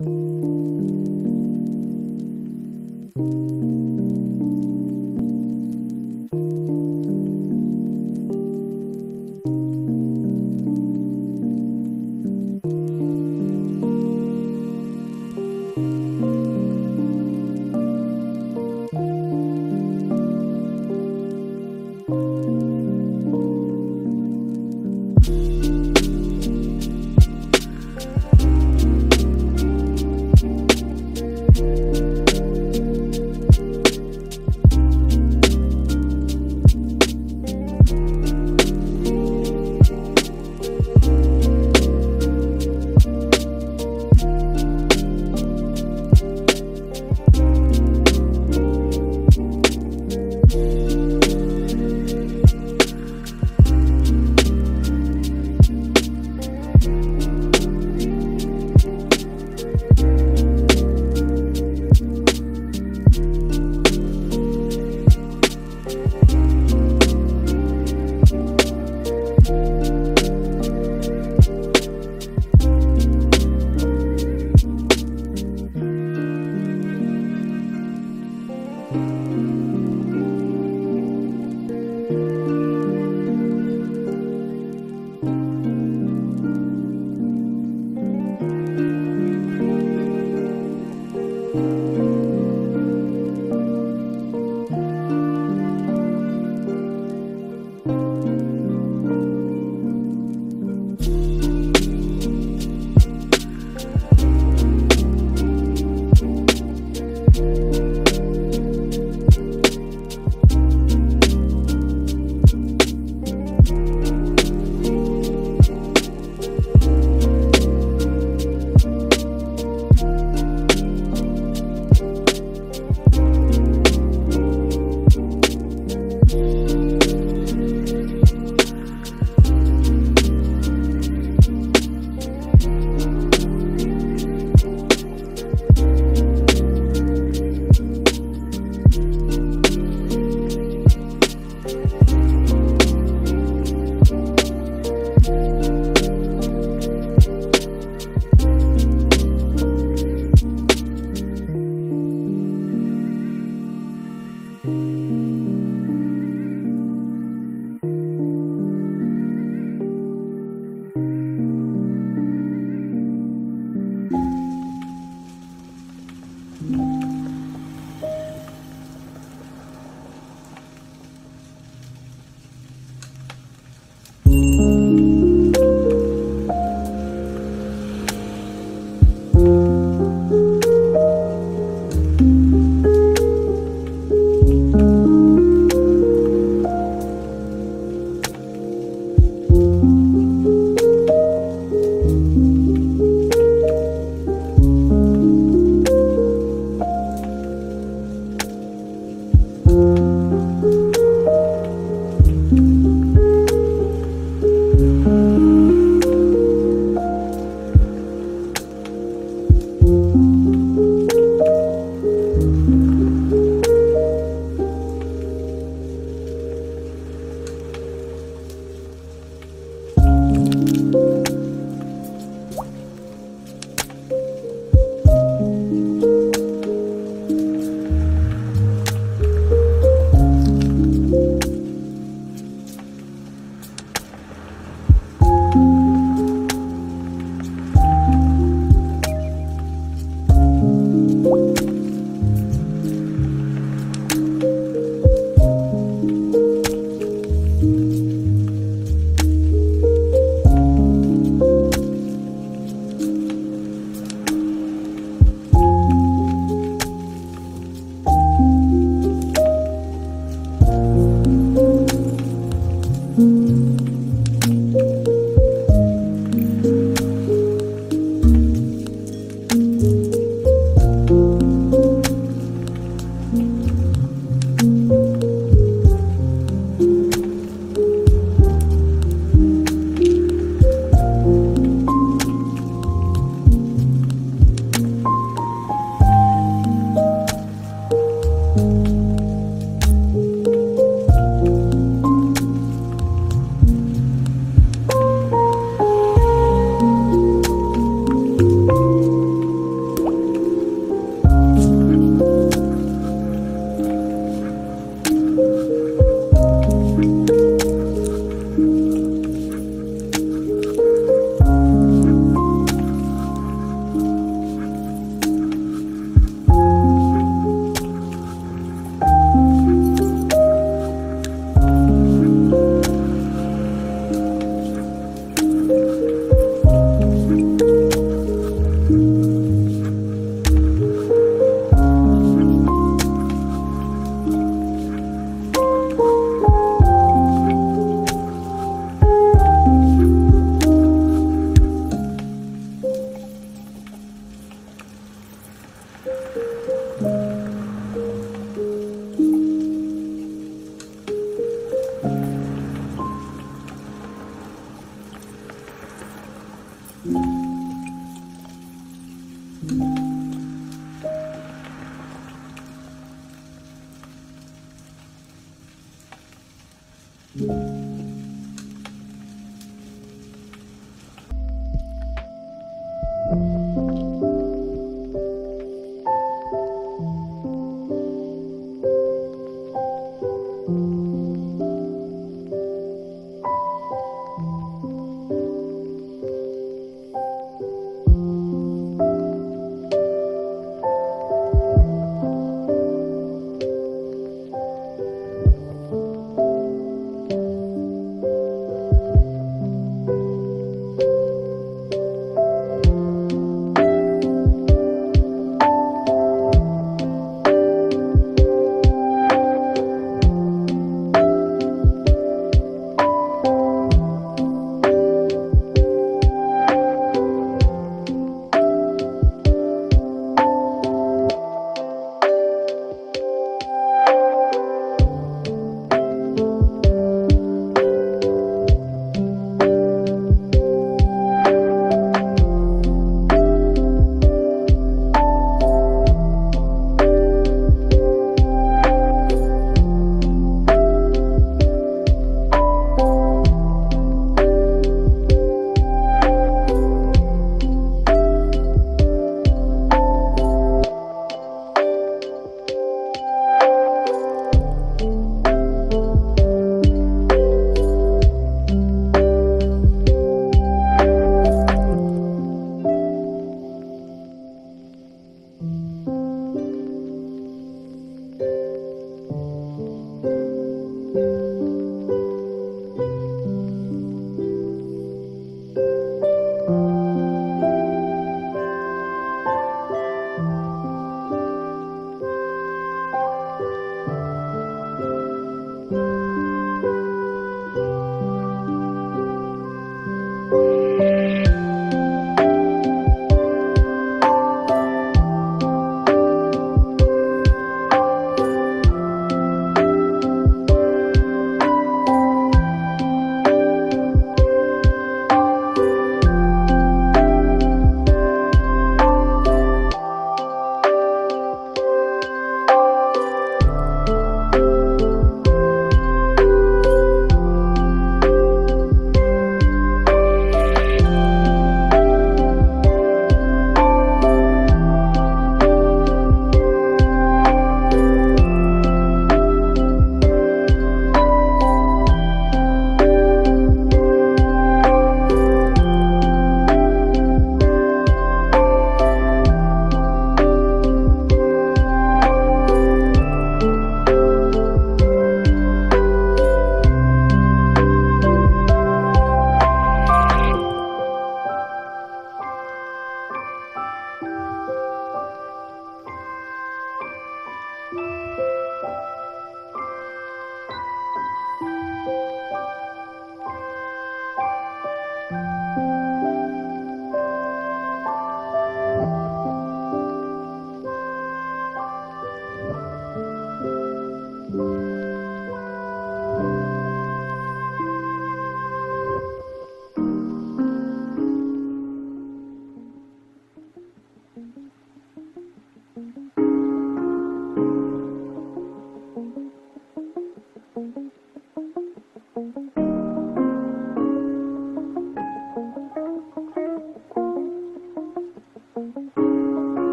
thank mm -hmm. you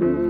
you.